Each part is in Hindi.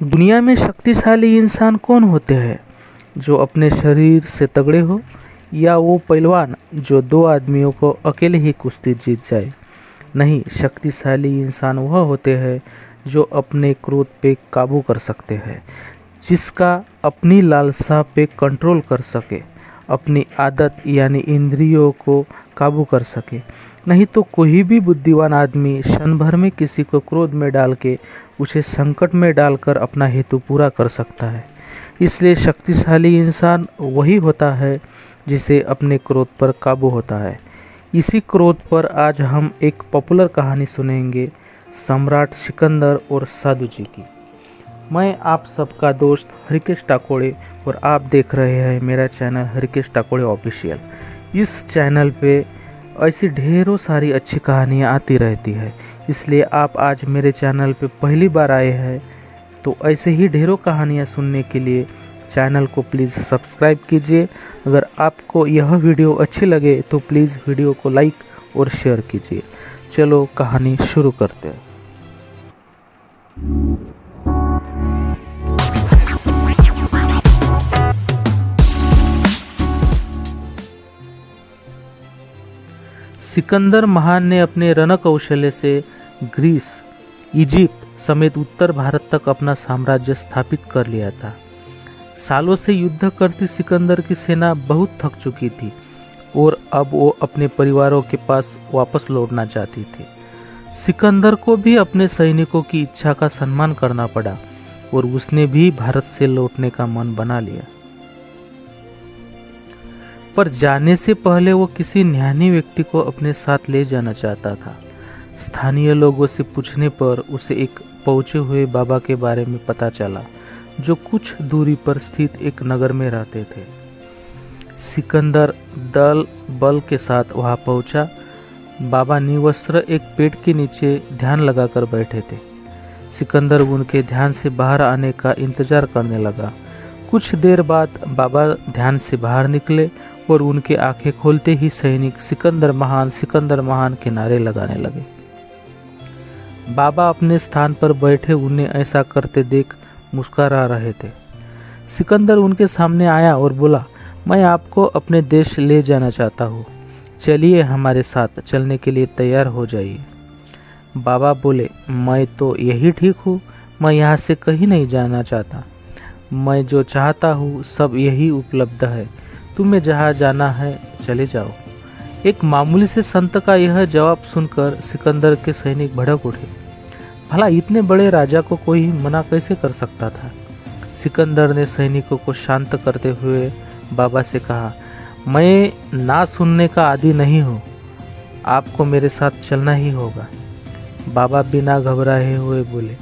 दुनिया में शक्तिशाली इंसान कौन होते हैं? जो अपने शरीर से तगड़े हो, या वो पहलवान जो दो आदमियों को अकेले ही कुश्ती जीत जाए? नहीं, शक्तिशाली इंसान वह होते हैं जो अपने क्रोध पे काबू कर सकते हैं, जिसका अपनी लालसा पे कंट्रोल कर सके, अपनी आदत यानी इंद्रियों को काबू कर सके। नहीं तो कोई भी बुद्धिमान आदमी क्षण भर में किसी को क्रोध में डाल के, उसे संकट में डालकर अपना हेतु पूरा कर सकता है। इसलिए शक्तिशाली इंसान वही होता है, जिसे अपने क्रोध पर काबू होता है। इसी क्रोध पर आज हम एक पॉपुलर कहानी सुनेंगे, सम्राट सिकंदर और साधु जी की। मैं आप सबका दोस्त हरिकेश टाकोड़े और आप देख रहे हैं मेरा चैनल हरिकेश टाकोड़े ऑफिशियल। इस चैनल पे ऐसी ढेरों सारी अच्छी कहानियाँ आती रहती है। इसलिए आप आज मेरे चैनल पे पहली बार आए हैं तो ऐसे ही ढेरों कहानियाँ सुनने के लिए चैनल को प्लीज़ सब्सक्राइब कीजिए। अगर आपको यह वीडियो अच्छी लगे तो प्लीज़ वीडियो को लाइक और शेयर कीजिए। चलो कहानी शुरू करते हैं। सिकंदर महान ने अपने रण कौशल्य से ग्रीस इजिप्ट समेत उत्तर भारत तक अपना साम्राज्य स्थापित कर लिया था। सालों से युद्ध करती सिकंदर की सेना बहुत थक चुकी थी और अब वो अपने परिवारों के पास वापस लौटना चाहती थी। सिकंदर को भी अपने सैनिकों की इच्छा का सम्मान करना पड़ा और उसने भी भारत से लौटने का मन बना लिया। पर जाने से पहले वो किसी न्यानी व्यक्ति को अपने साथ ले जाना चाहता था। स्थानीय लोगों से पूछने पर उसे एक पहुँचे हुए बाबा के बारे में पता चला, जो कुछ दूरी पर स्थित एक नगर में रहते थे। सिकंदर दल बल के साथ वहाँ पहुँचा। बाबा निवस्त्र एक पेड़ के नीचे ध्यान लगाकर बैठे थे। सिकंदर उनके ध्यान से बाहर आने का इंतज़ार करने लगा। कुछ देर बाद बाबा ध्यान से बाहर निकले और उनके आँखें खोलते ही सैनिक सिकंदर महान सिकंदर महान के नारे लगाने लगे। बाबा अपने स्थान पर बैठे उन्हें ऐसा करते देख मुस्करा रहे थे। सिकंदर उनके सामने आया और बोला, मैं आपको अपने देश ले जाना चाहता हूँ। चलिए हमारे साथ चलने के लिए तैयार हो जाइए। बाबा बोले, मैं तो यही ठीक हूँ। मैं यहाँ से कहीं नहीं जाना चाहता। मैं जो चाहता हूँ, सब यही उपलब्ध है। तुम्हें जहाँ जाना है, चले जाओ। एक मामूली से संत का यह जवाब सुनकर सिकंदर के सैनिक भड़क उठे। भला इतने बड़े राजा को कोई मना कैसे कर सकता था? सिकंदर ने सैनिकों को शांत करते हुए बाबा से कहा, मैं ना सुनने का आदि नहीं हूँ। आपको मेरे साथ चलना ही होगा। बाबा बिना घबराए हुए बोले,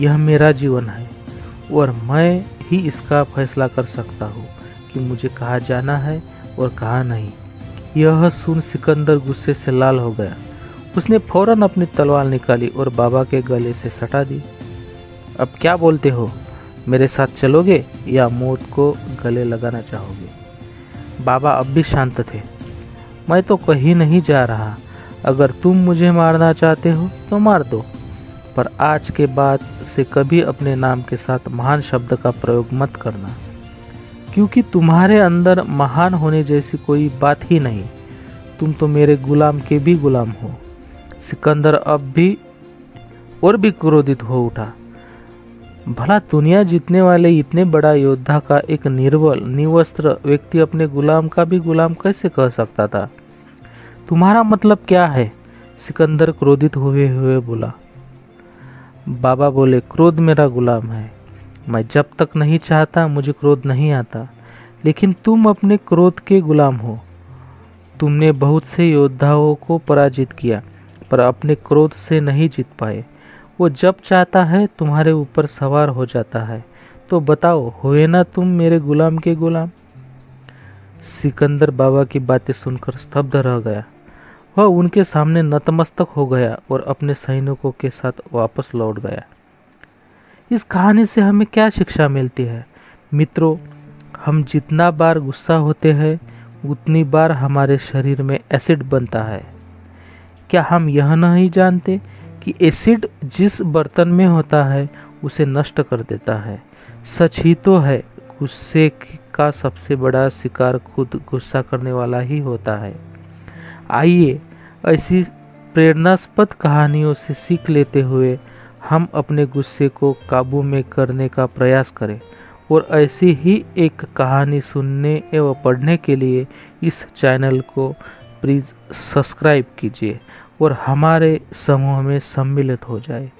यह मेरा जीवन है और मैं ही इसका फैसला कर सकता हूँ। कि मुझे कहाँ जाना है और कहाँ नहीं। यह सुन सिकंदर गुस्से से लाल हो गया। उसने फ़ौरन अपनी तलवार निकाली और बाबा के गले से सटा दी। अब क्या बोलते हो? मेरे साथ चलोगे या मौत को गले लगाना चाहोगे? बाबा अब भी शांत थे। मैं तो कहीं नहीं जा रहा। अगर तुम मुझे मारना चाहते हो तो मार दो। पर आज के बाद से कभी अपने नाम के साथ महान शब्द का प्रयोग मत करना। क्योंकि तुम्हारे अंदर महान होने जैसी कोई बात ही नहीं। तुम तो मेरे गुलाम के भी गुलाम हो। सिकंदर अब भी और भी क्रोधित हो उठा। भला दुनिया जीतने वाले इतने बड़ा योद्धा का एक निर्बल निवस्त्र व्यक्ति अपने गुलाम का भी गुलाम कैसे कह सकता था? तुम्हारा मतलब क्या है? सिकंदर क्रोधित हुए हुए बोला। बाबा बोले, क्रोध मेरा गुलाम है। मैं जब तक नहीं चाहता, मुझे क्रोध नहीं आता। लेकिन तुम अपने क्रोध के गुलाम हो। तुमने बहुत से योद्धाओं को पराजित किया, पर अपने क्रोध से नहीं जीत पाए। वो जब चाहता है, तुम्हारे ऊपर सवार हो जाता है। तो बताओ, हुए ना तुम मेरे गुलाम के गुलाम? सिकंदर बाबा की बातें सुनकर स्तब्ध रह गया। वह उनके सामने नतमस्तक हो गया और अपने सैनिकों के साथ वापस लौट गया। इस कहानी से हमें क्या शिक्षा मिलती है? मित्रों, हम जितना बार गुस्सा होते हैं, उतनी बार हमारे शरीर में एसिड बनता है। क्या हम यह नहीं जानते कि एसिड जिस बर्तन में होता है, उसे नष्ट कर देता है? सच ही तो है, गुस्से का सबसे बड़ा शिकार खुद गुस्सा करने वाला ही होता है। आइए ऐसी प्रेरणास्पद कहानियों से सीख लेते हुए हम अपने गुस्से को काबू में करने का प्रयास करें और ऐसी ही एक कहानी सुनने एवं पढ़ने के लिए इस चैनल को प्लीज़ सब्सक्राइब कीजिए और हमारे समूह में सम्मिलित हो जाए।